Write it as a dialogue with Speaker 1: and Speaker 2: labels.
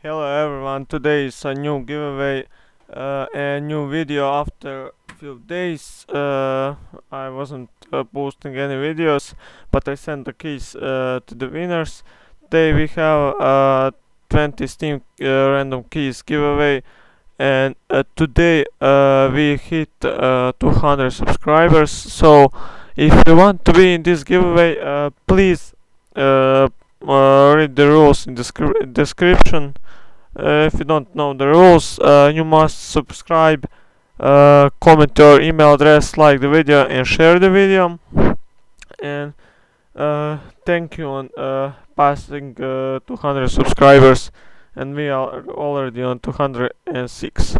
Speaker 1: Hello everyone, today is a new giveaway, uh, a new video after few days. Uh, I wasn't uh, posting any videos, but I sent the keys uh, to the winners. Today we have uh, 20 Steam uh, random keys giveaway, and today we hit uh, 200 subscribers. So if you want to be in this giveaway, please read the rules in the descri- description. Uh, if you don't know the rules, uh, you must subscribe, uh, comment your email address, like the video, and share the video. And uh, thank you on uh, passing uh, 200 subscribers, and we are already on 206.